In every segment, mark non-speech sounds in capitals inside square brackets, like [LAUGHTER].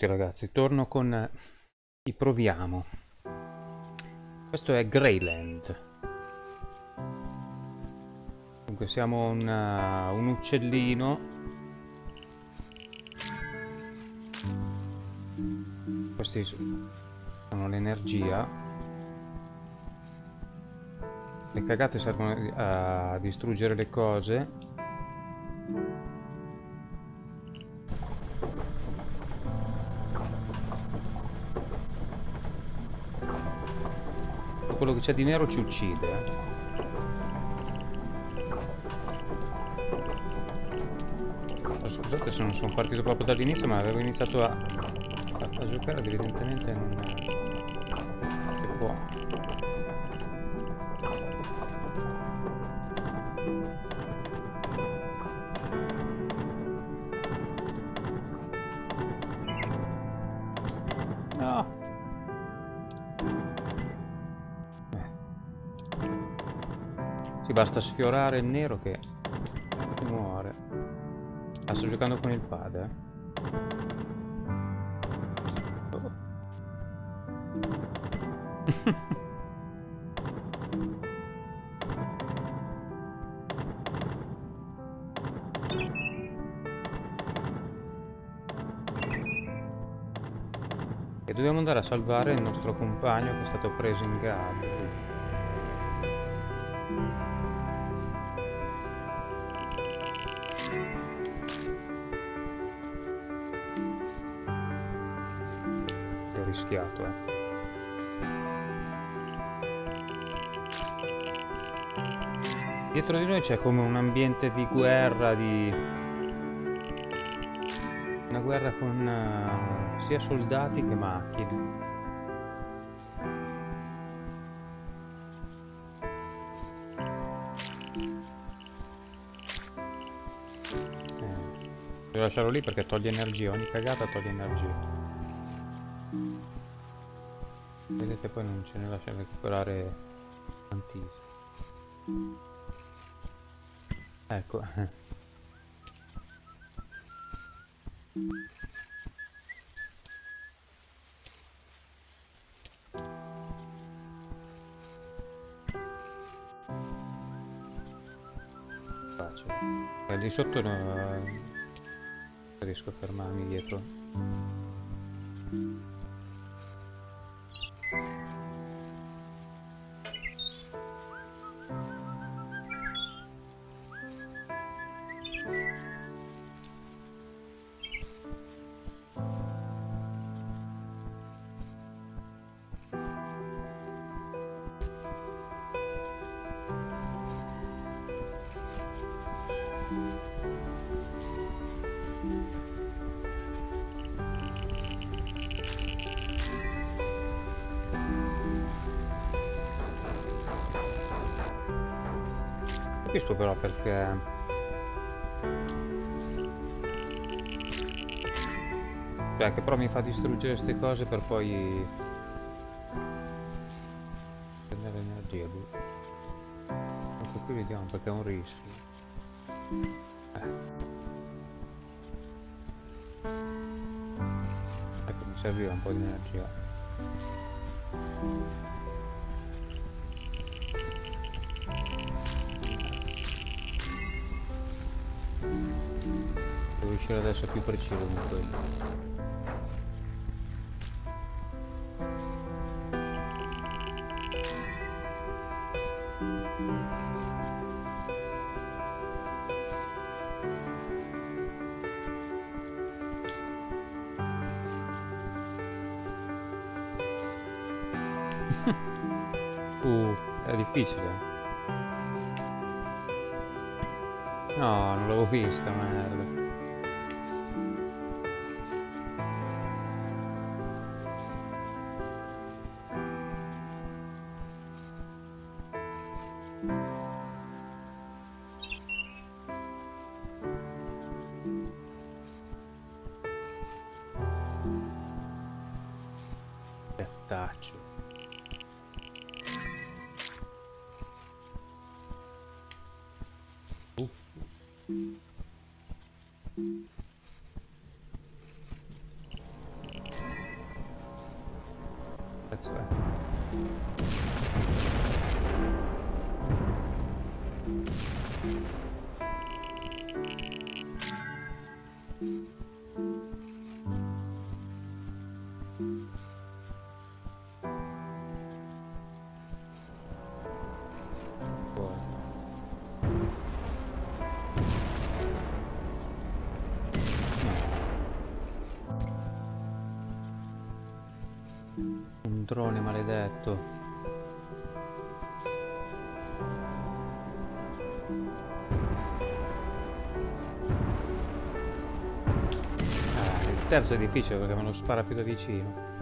Benvenuti ragazzi, torno con i proviamo. Questo è Greyland. Dunque siamo una, un uccellino. Questi sono l'energia. Le cagate servono a distruggere le cose. Quello che c'è di nero ci uccide. Eh. Scusate se non sono partito proprio dall'inizio, ma avevo iniziato a, a, a giocare, evidentemente non... basta sfiorare il nero che muore. Ah, sto giocando con il pad, eh. Oh. [LAUGHS] e dobbiamo andare a salvare il nostro compagno che è stato preso in gabbia. Rischiato, eh. Dietro di noi c'è come un ambiente di guerra, di... Una guerra con uh, sia soldati che macchine. Eh, devo lasciarlo lì perché toglie energia, ogni cagata toglie energia vedete poi non ce ne lascia recuperare tantissimo. Ecco. Eh, lì sotto no, riesco a fermarmi dietro fa distruggere queste cose per poi... Prendere energia lui. Anche qui vediamo perché è un rischio. Eh. Ecco, mi serviva un po' di energia. riuscire ad essere più preciso con quello. [LAUGHS] uh, è difficile. No, non l'avevo vista, merda. Terzo è difficile perché me lo spara più da vicino.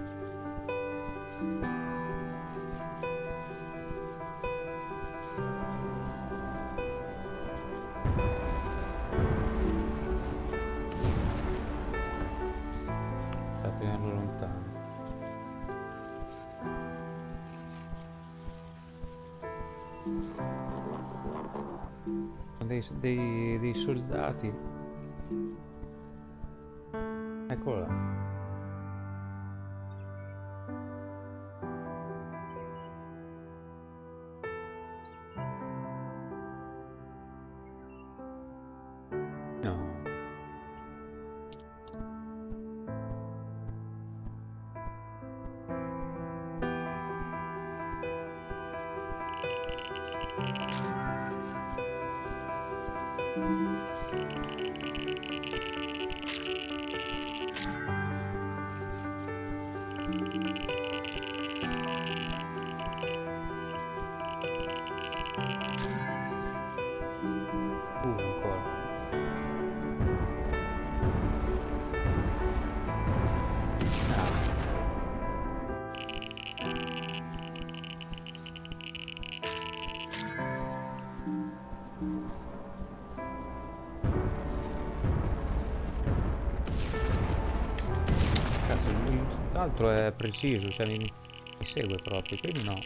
L'altro è preciso, cioè mi, mi segue proprio, quindi no.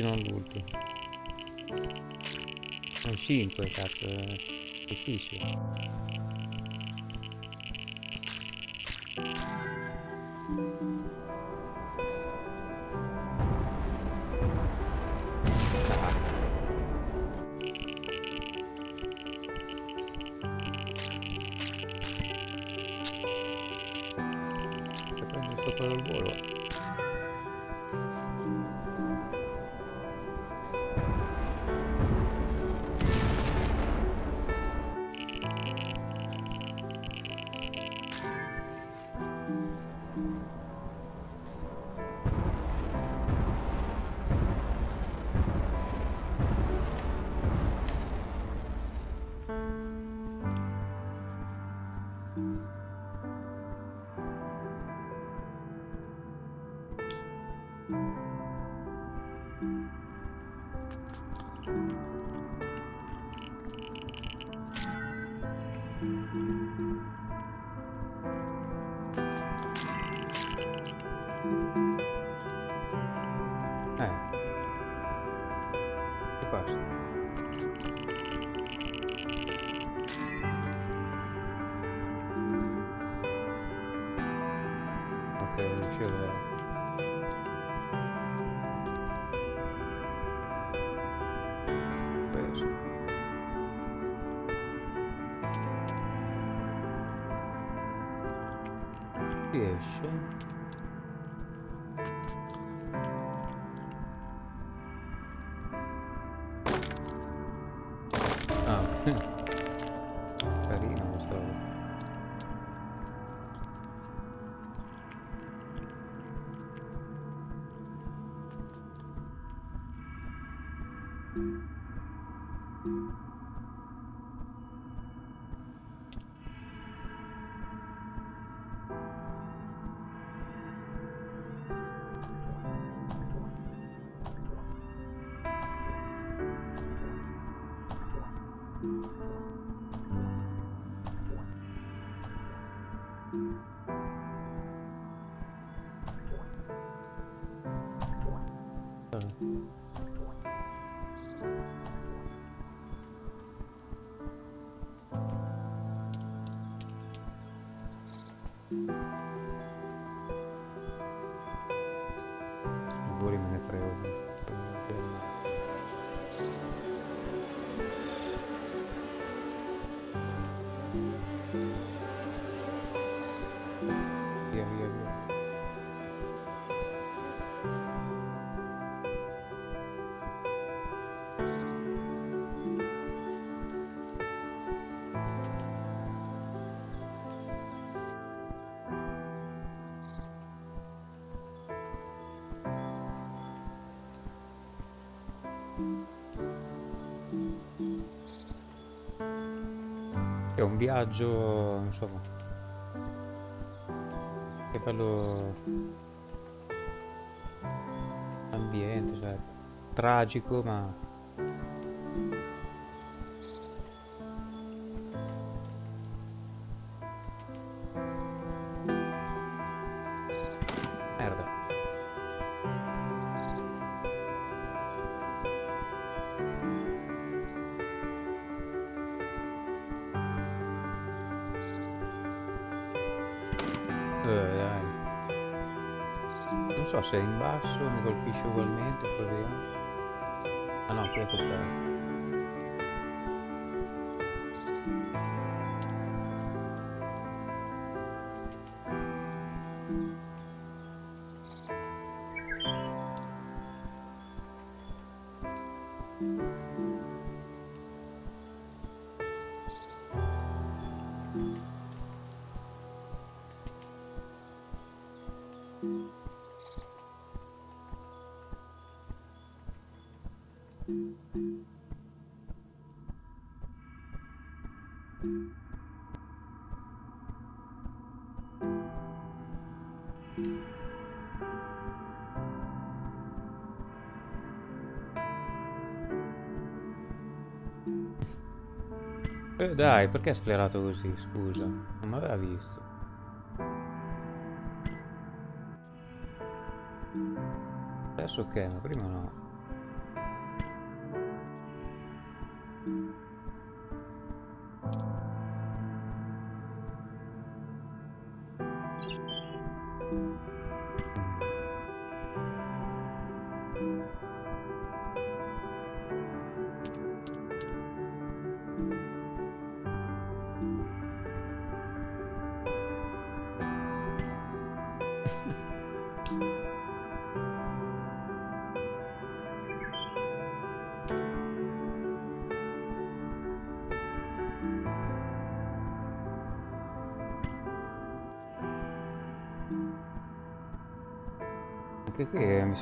L'ho fatto tutti, non l'ultimo. Sono 5, cazzo. È difficile. show. Временный проезд. È un viaggio, insomma, che bello ambiente, cioè tragico ma se è in basso mi colpisce ugualmente, proviamo. Ah no, qui è coperto. Eh, dai, perché è sclerato così? Scusa, non mi aveva visto. Adesso ok, ma prima no.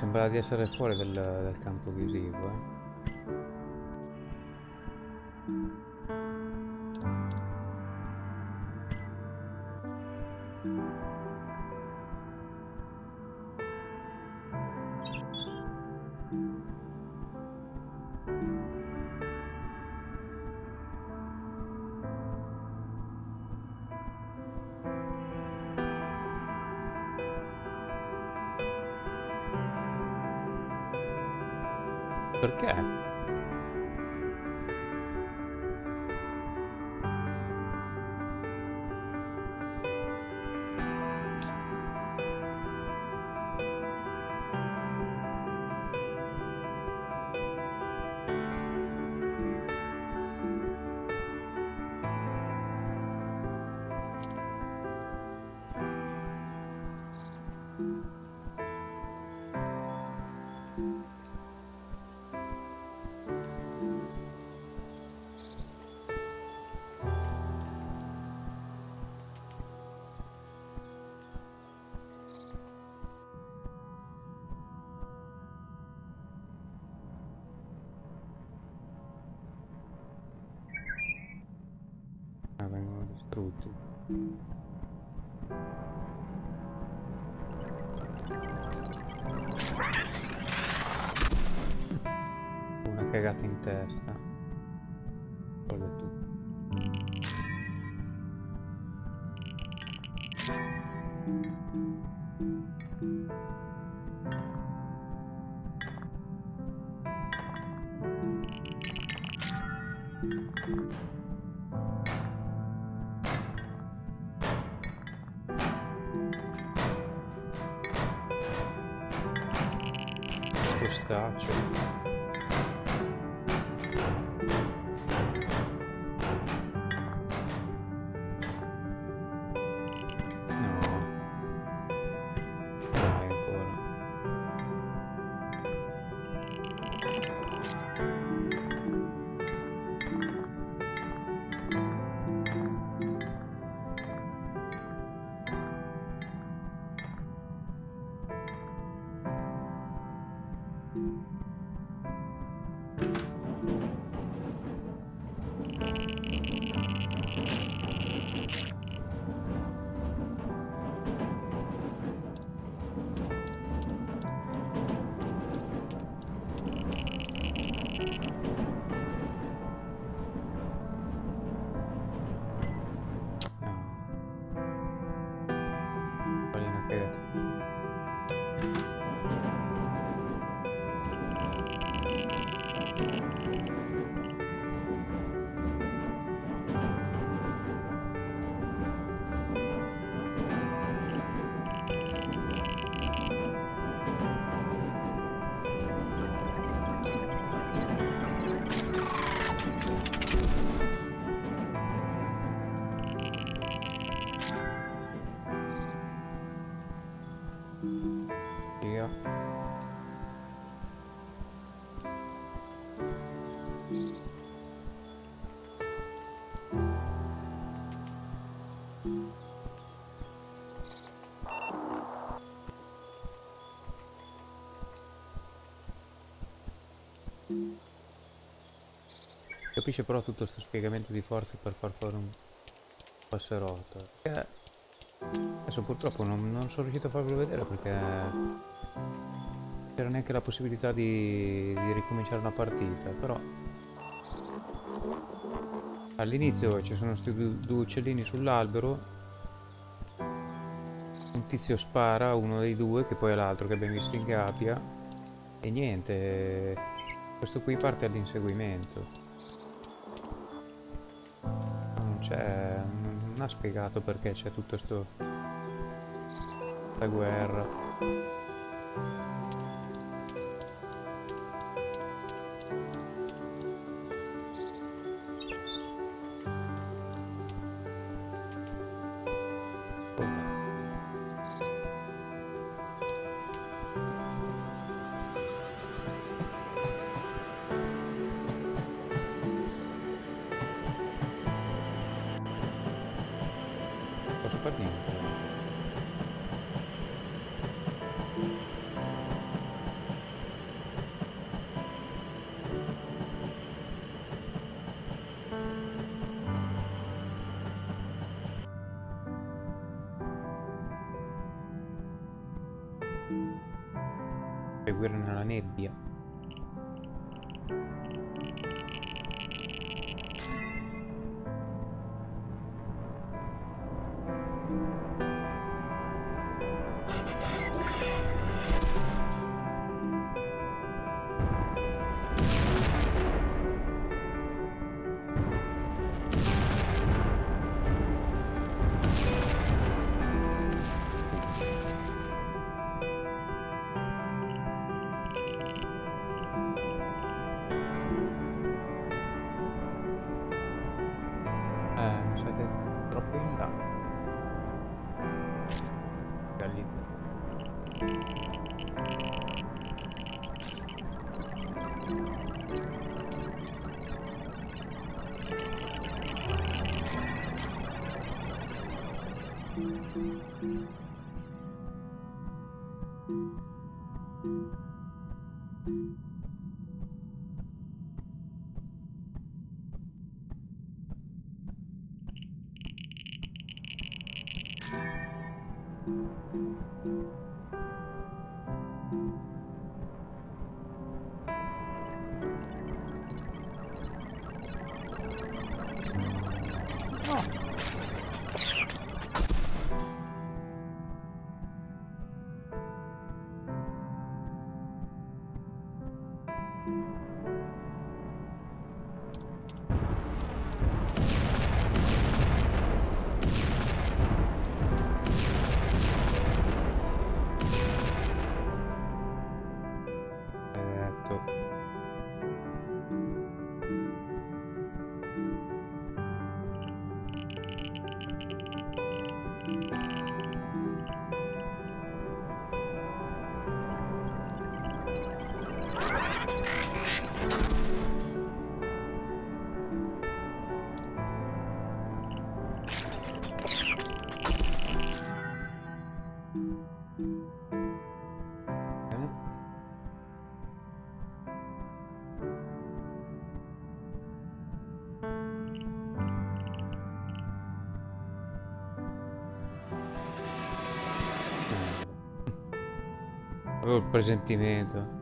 Sembra di essere fuori del, del campo visivo, eh. Distrutti. Una cagata in testa. Capisce però tutto questo spiegamento di forza per far fare un passerotto. Eh, Adesso purtroppo non, non sono riuscito a farvelo vedere perché c'era neanche la possibilità di, di ricominciare una partita, però all'inizio ci sono questi due, due uccellini sull'albero, un tizio spara, uno dei due, che poi è l'altro che abbiamo visto in gabbia, e niente, questo qui parte all'inseguimento. Non c'è, non ha spiegato perché c'è tutto sto la guerra. Seguire nella nebbia. Avevo il presentimento.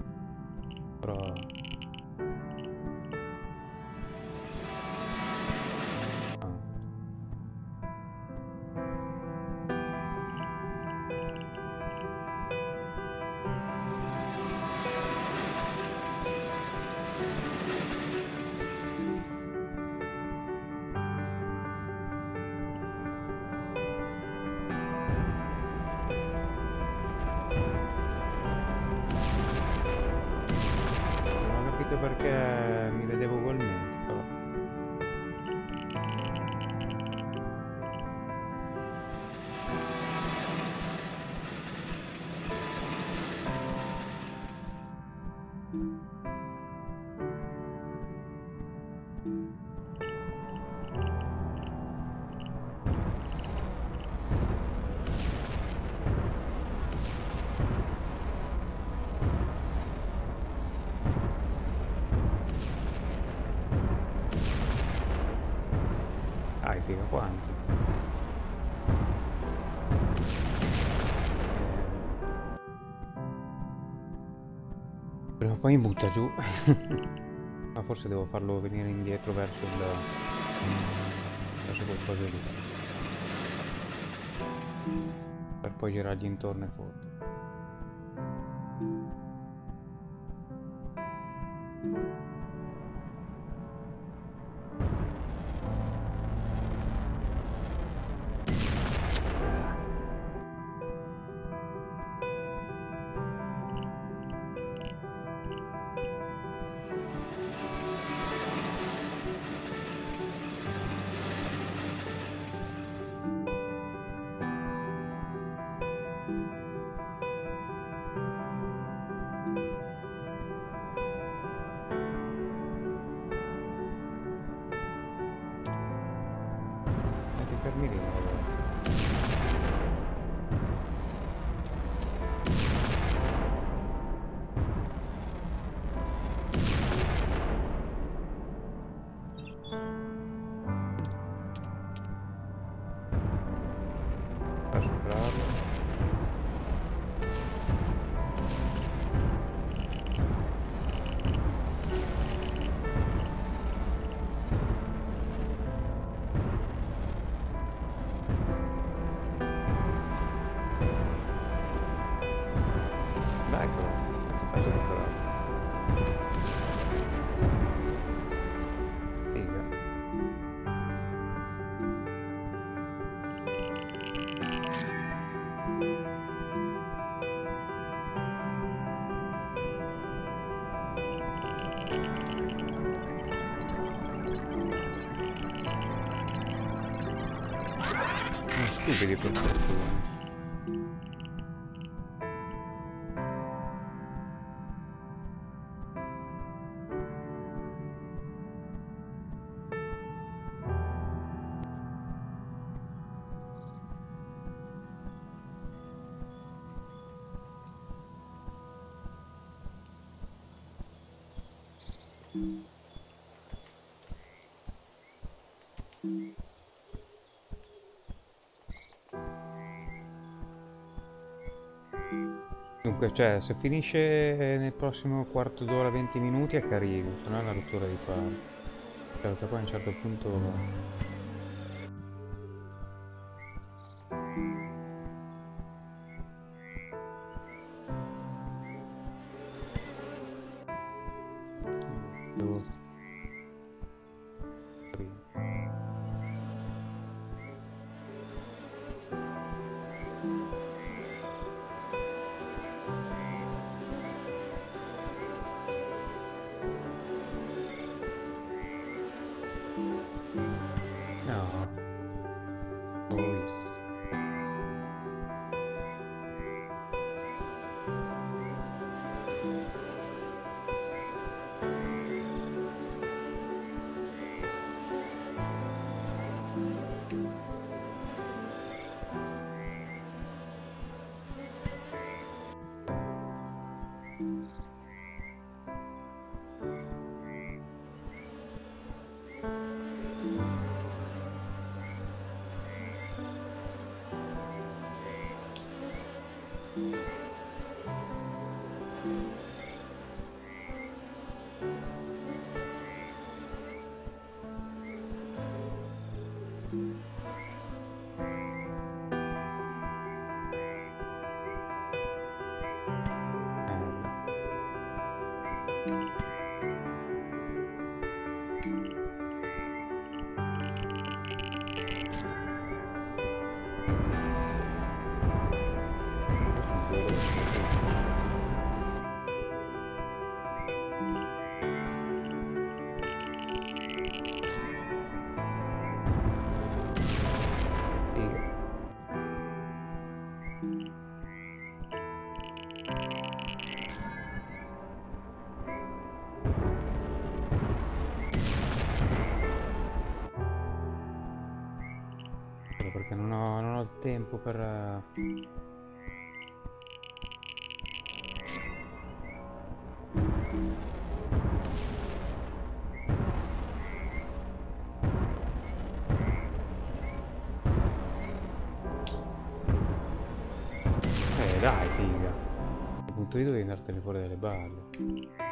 Poi mi butta giù. [LAUGHS] Ma forse devo farlo venire indietro verso il... verso qualcosa lì. Per poi girargli intorno e foto. Sono stupidi Dunque, cioè, se finisce nel prossimo quarto d'ora, 20 minuti è carino, se no è una rottura di palle. Certo, poi a un certo punto... perché non ho, non ho il tempo per... eh, dai figa. Il punto di dovevi andartene fuori dalle balle.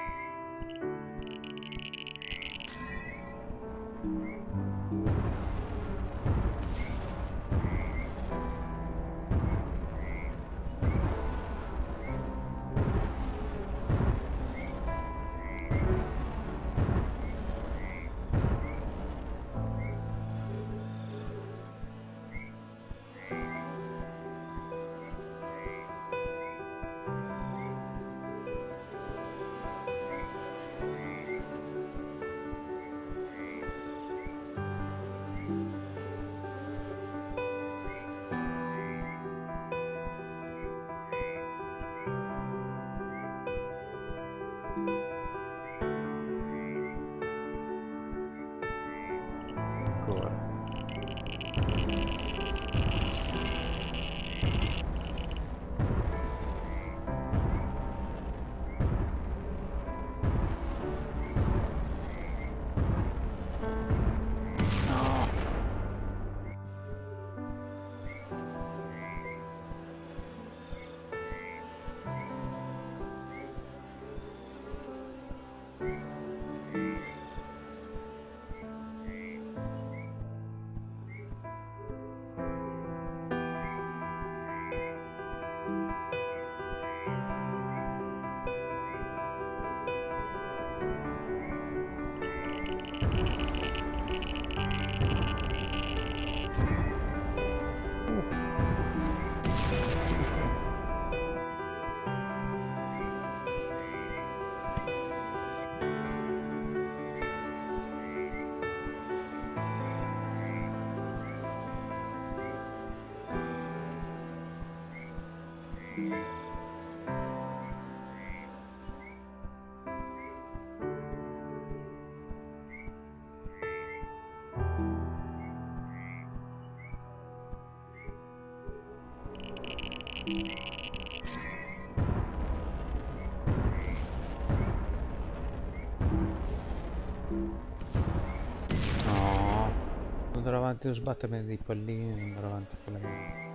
Devo sbattermi dei pallini e andrò avanti con la mia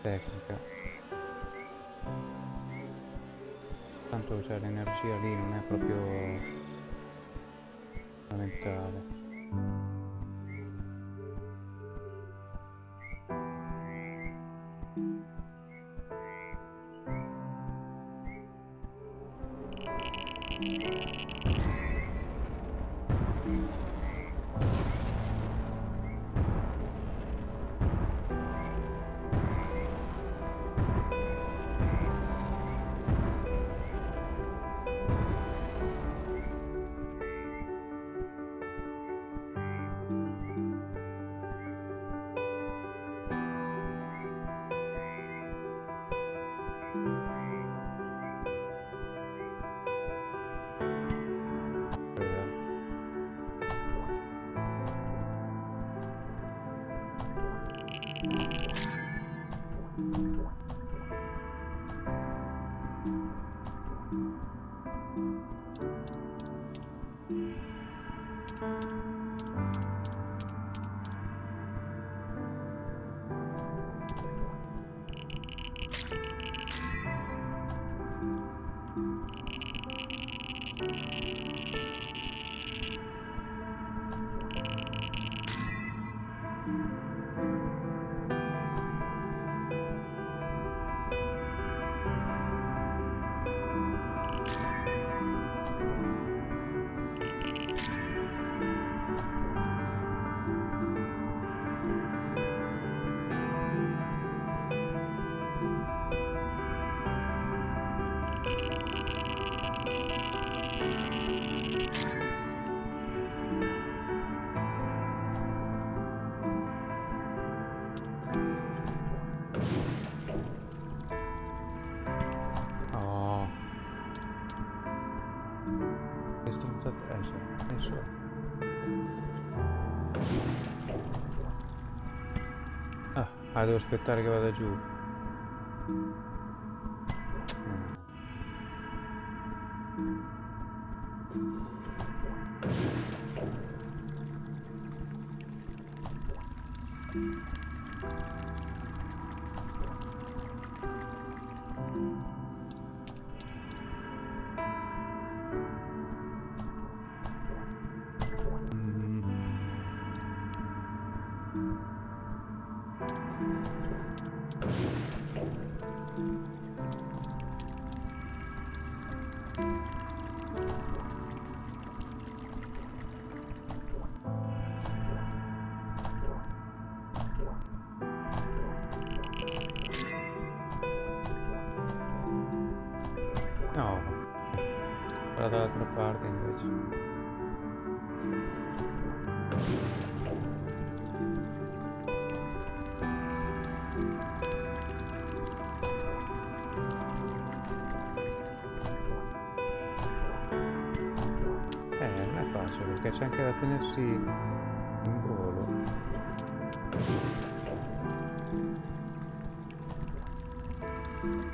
tecnica. Tanto c'è l'energia lì, non è proprio fondamentale. Devo aspettare che vada giù. In volo. radioattività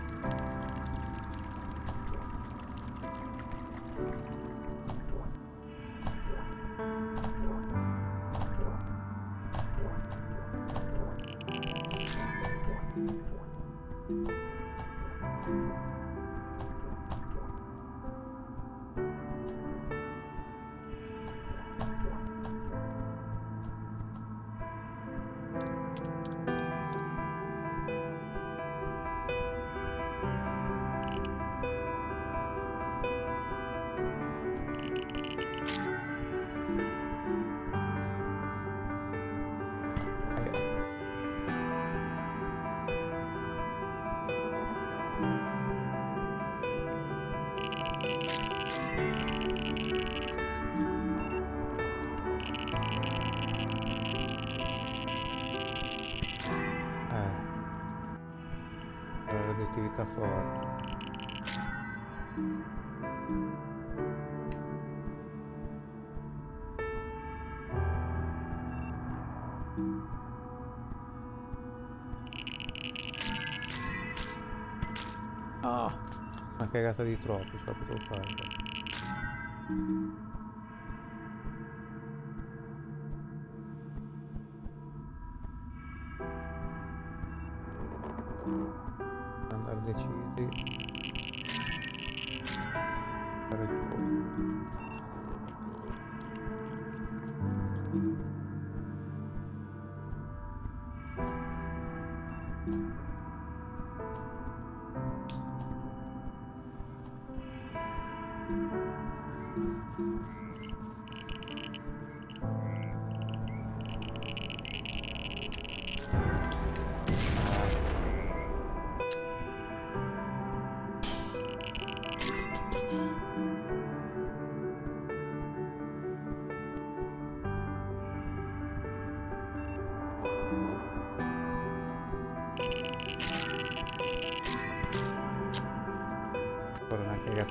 cagata di troppo, ce la potevo fare.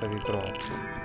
Di troppo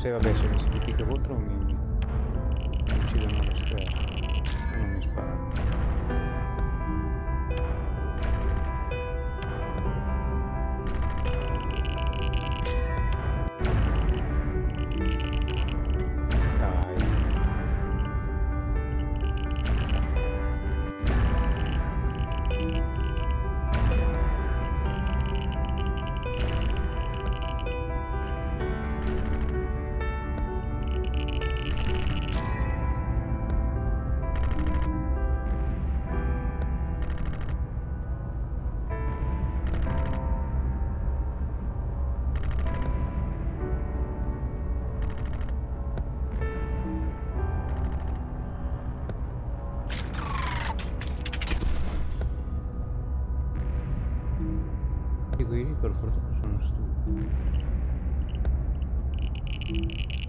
você, Alberto, do que, que eu vou super fuerte. Son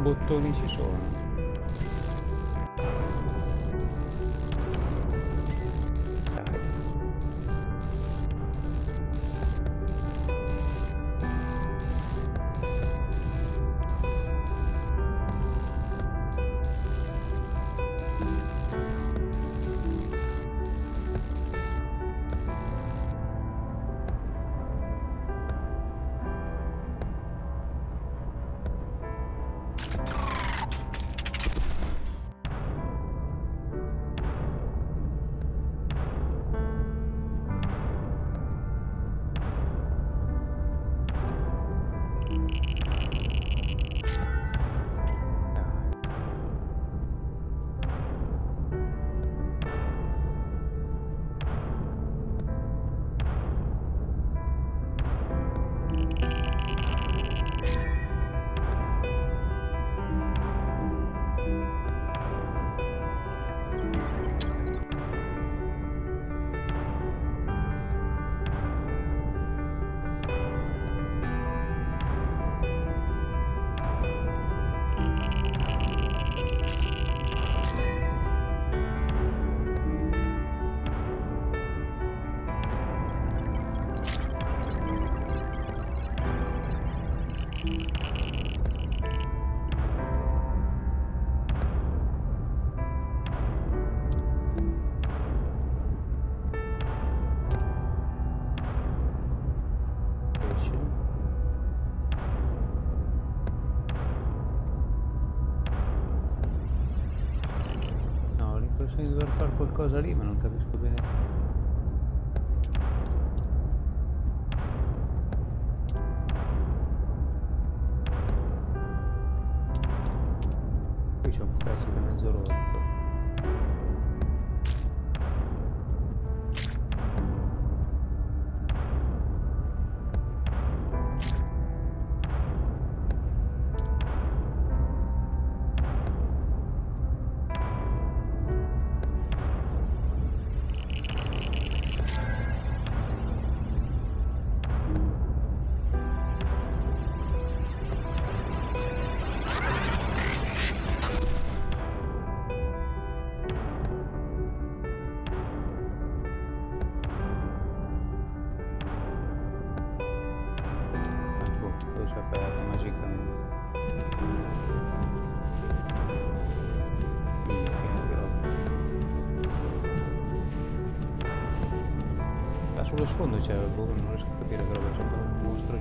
bottoni ci sono. qualcosa lì ma non capisco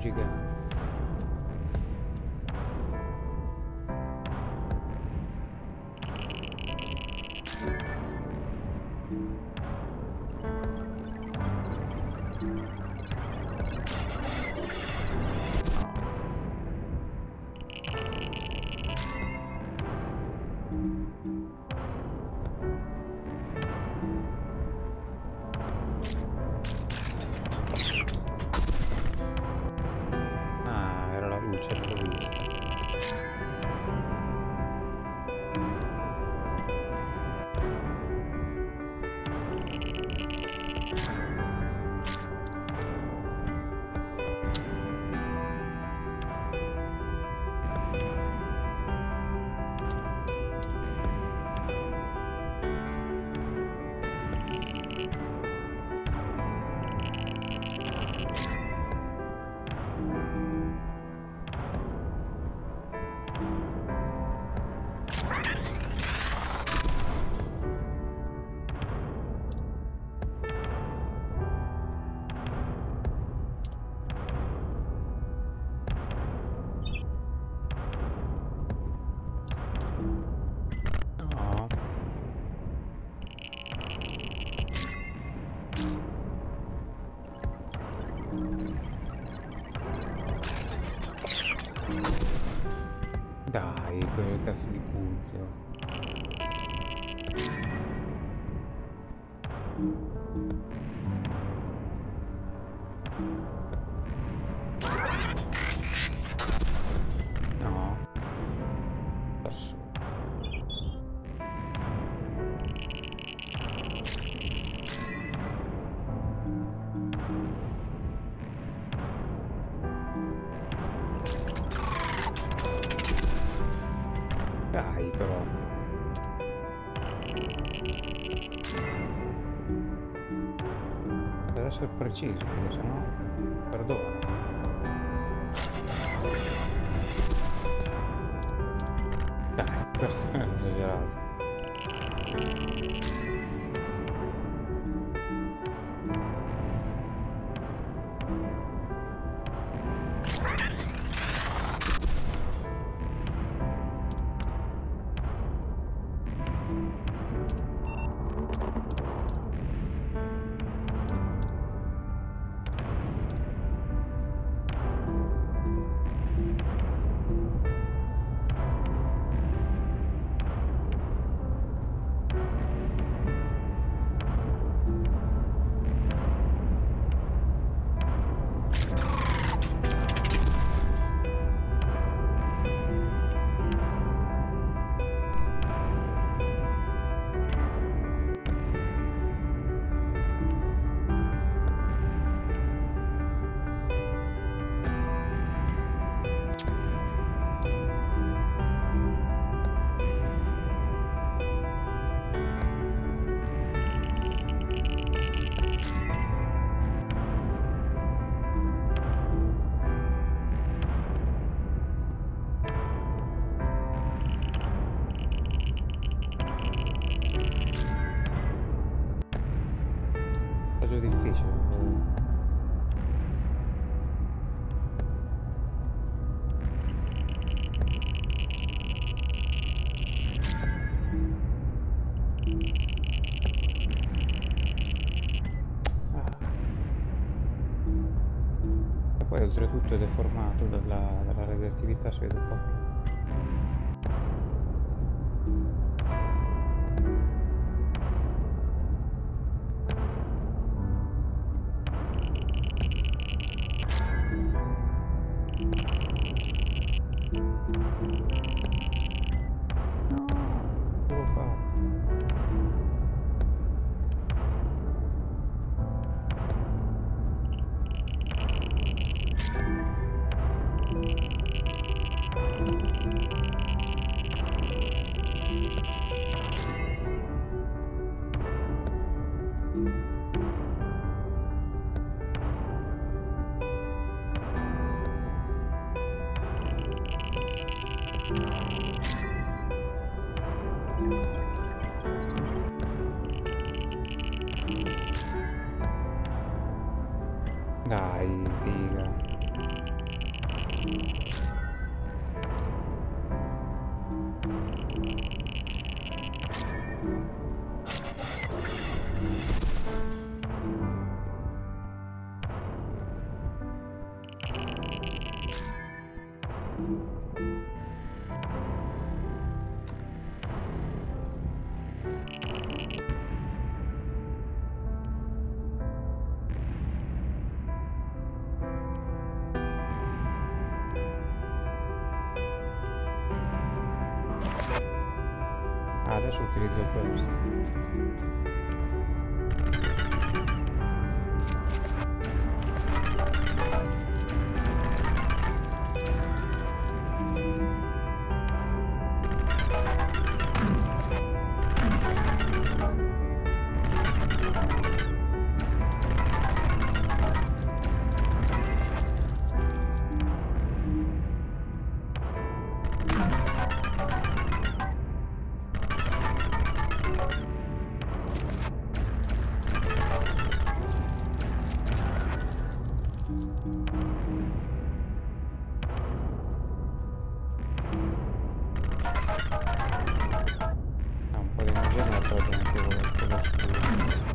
you go. Deve essere preciso, perché sennò perdona. Dai, [LAUGHS] questo è esagerato. Oltretutto è deformato dalla, dalla radioattività, si vede poco. adesso utilizzo questo Thank you.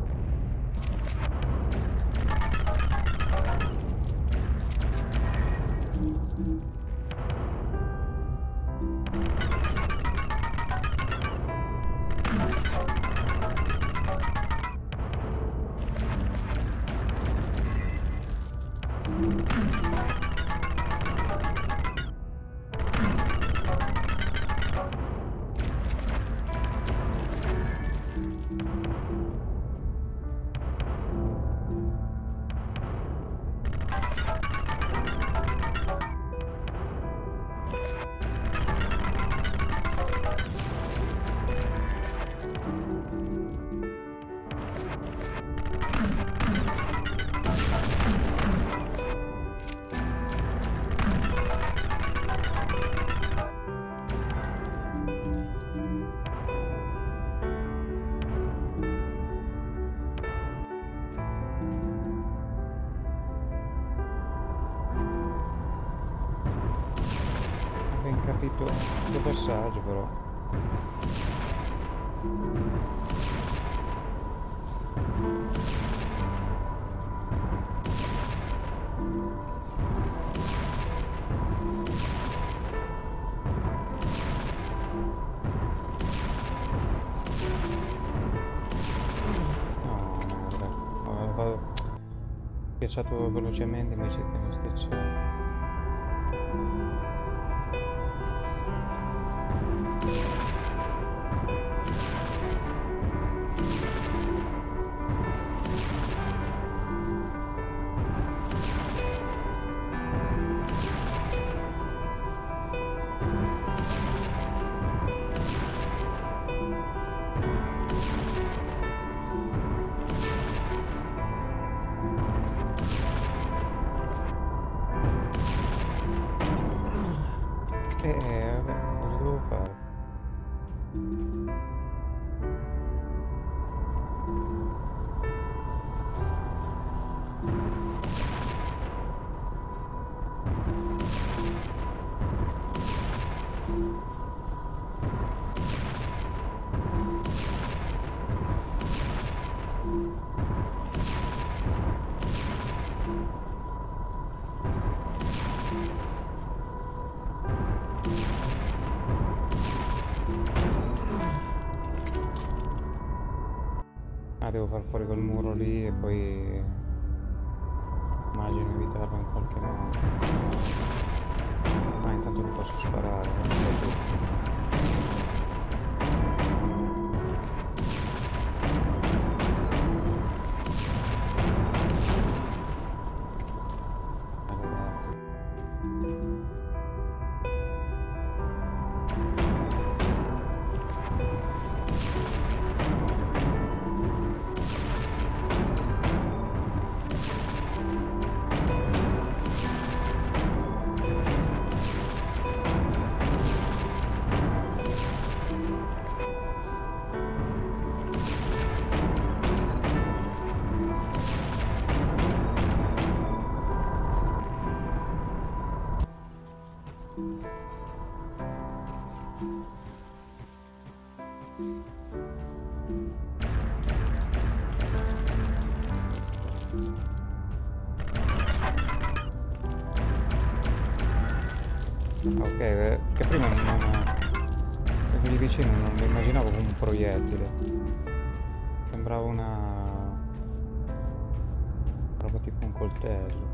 Schiacciato velocemente eh, eh devo far fuori quel muro lì e poi proiettile. Sembrava una roba tipo un coltello.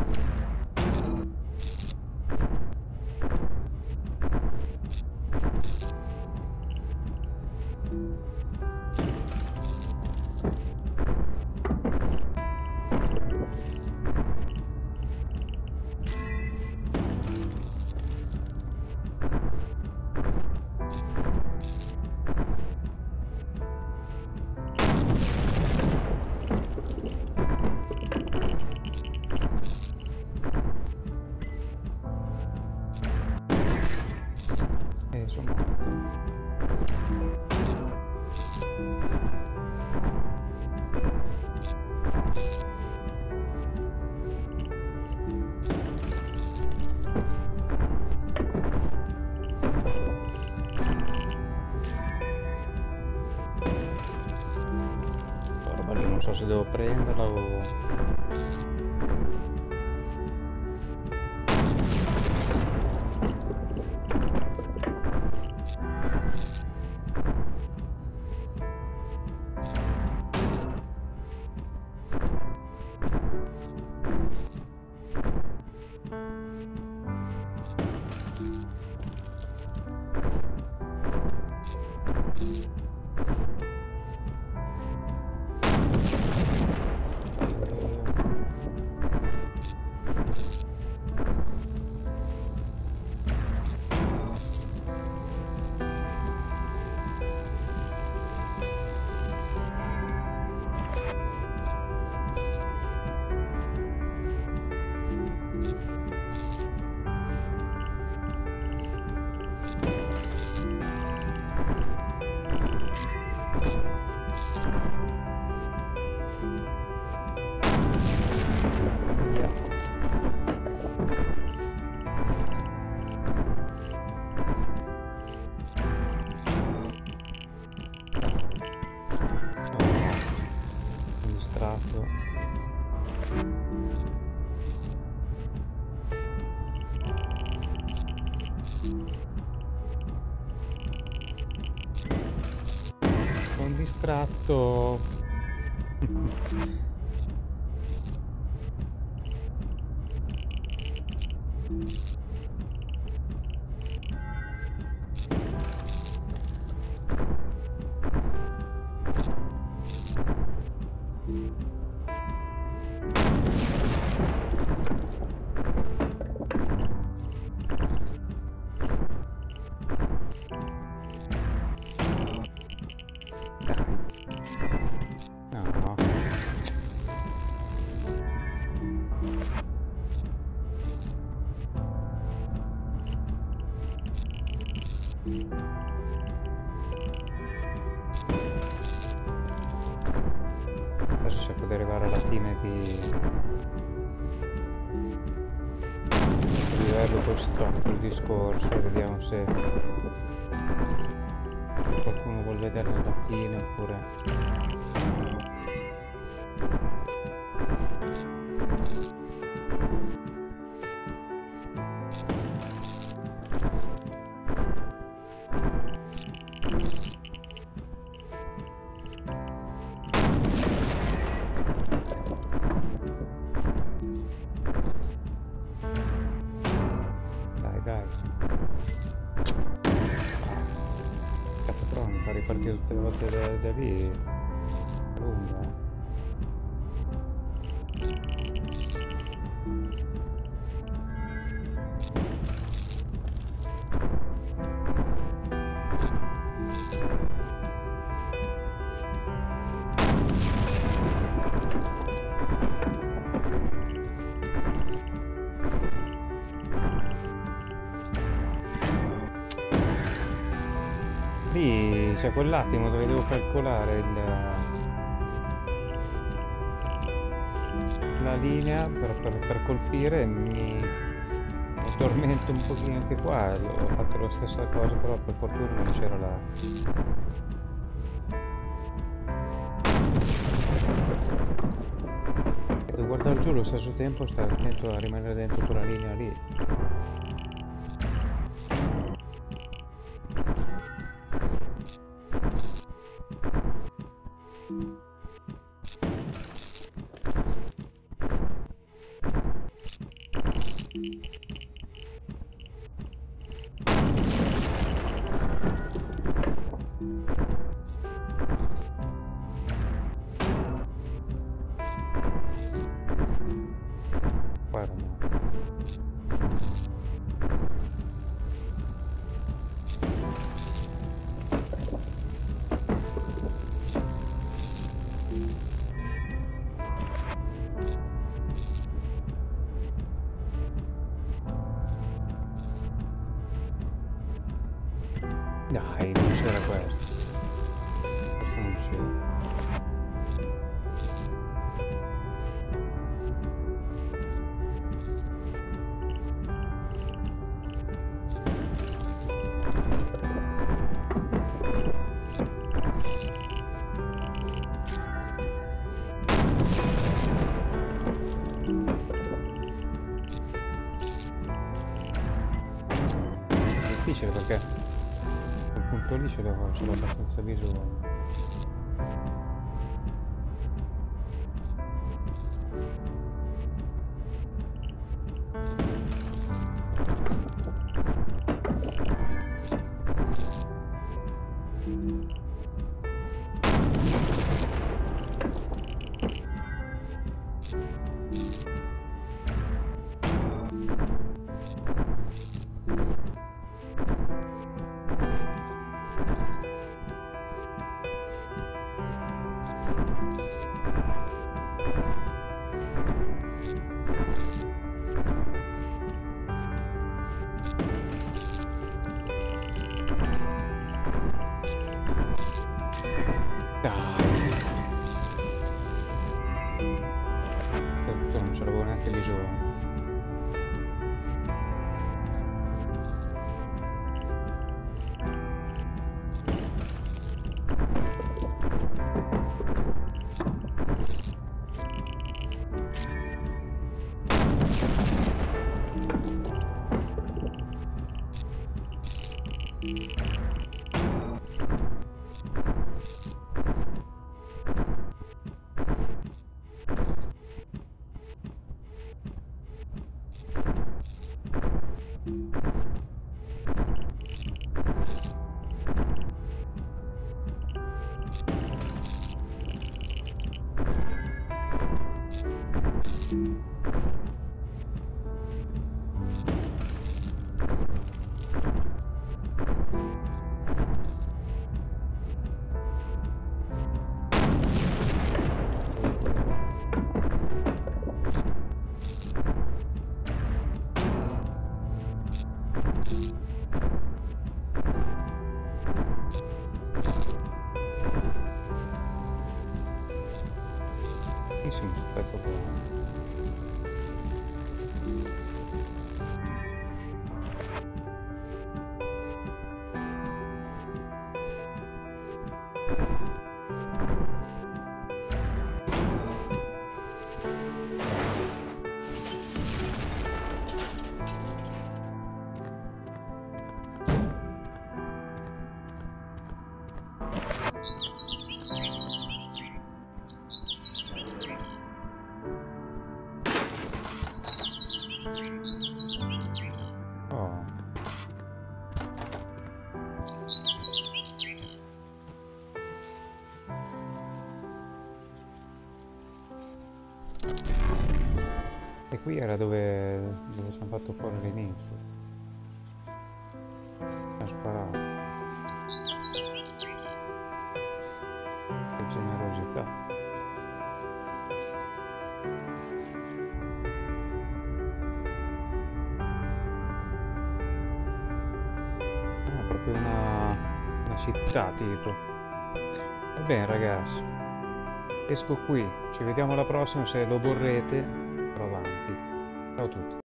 lo prendalo discorso vediamo se qualcuno vuol vederne alla fine oppure dari c'è quell'attimo dove devo calcolare il, la linea per, per, per colpire mi addormento un pochino anche qua. Ho fatto la stessa cosa però per fortuna non c'era la devo guardare giù allo stesso tempo stare attento a rimanere dentro quella linea lì ce l'ho, ce l'ho abbastanza era dove, dove ci hanno fatto fuori all'inizio. Ha sparato. Che generosità. Ah, proprio una, una città tipo. Va bene ragazzi. Esco qui. Ci vediamo alla prossima se lo vorrete.